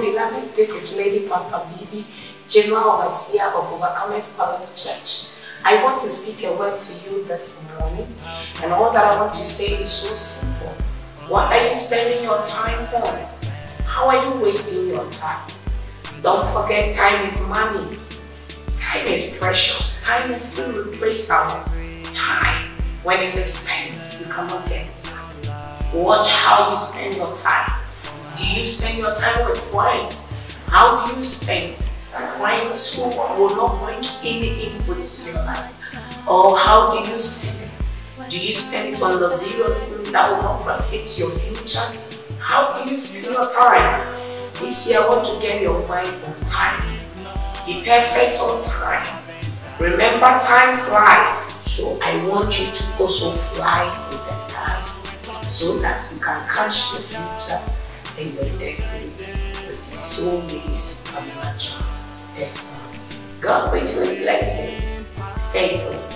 Beloved. This is Lady Pastor B.B, General Overseer of Overcomers Palace Church. I want to speak a word to you this morning, and all that I want to say is so simple. What are you spending your time on? How are you wasting your time? Don't forget, time is money. Time is precious. Time is irreplaceable. Time, when it is spent, you cannot get back. Watch how you spend your time. Do you spend your time with friends? How do you spend? Friends who will not bring any inputs in your life? Or how do you spend it? Do you spend it on luxurious things that will not profit your future? How do you spend your time? This year, I want to get your mind on time. Be perfect on time. Remember, time flies. So I want you to also fly with the time so that you can catch your future and your destiny with so many supernatural testimonies. God richly bless you. Stay tuned.